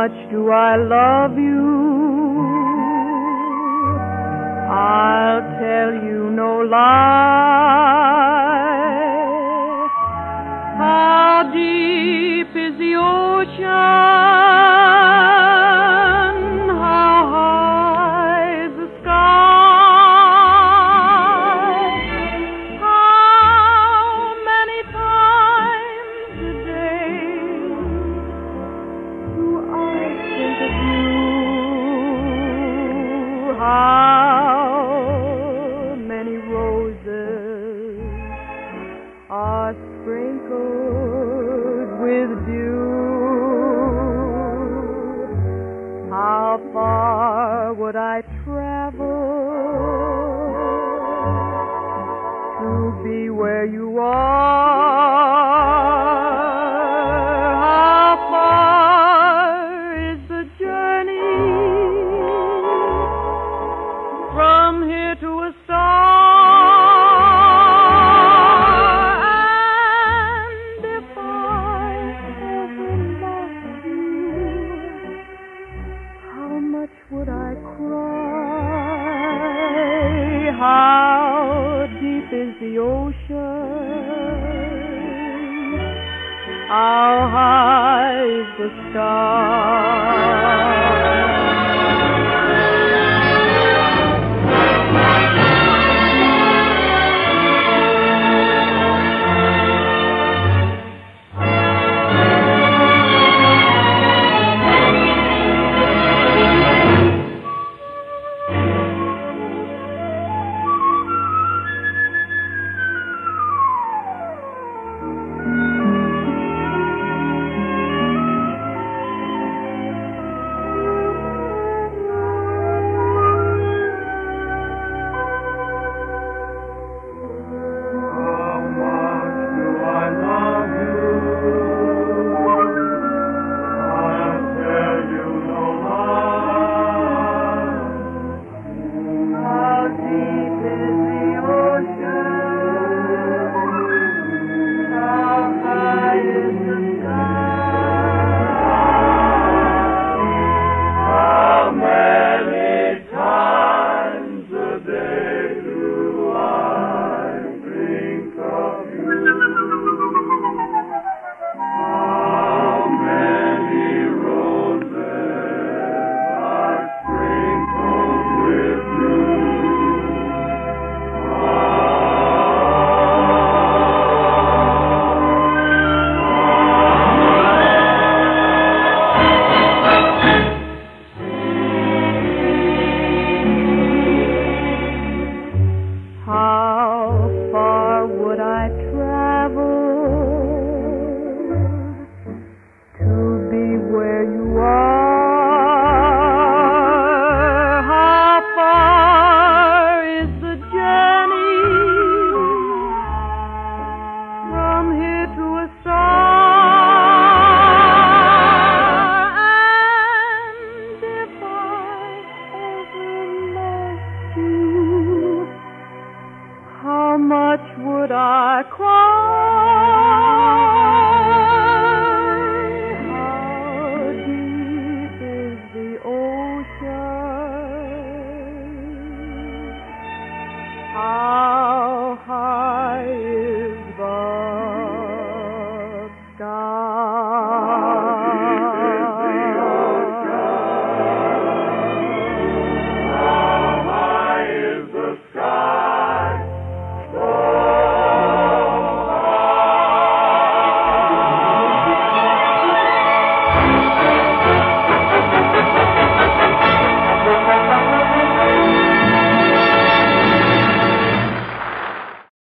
much do I love you? are sprinkled with dew. How far would I travel to be where you are? How deep is the ocean? How high is the sky? should I cry?